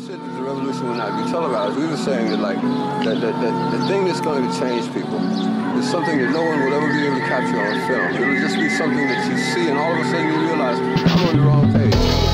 said that the revolution will not be televised. We were saying that, like, that, that, that the thing that's going to change people is something that no one will ever be able to capture on film. It'll just be something that you see, and all of a sudden you realize I'm on the wrong page.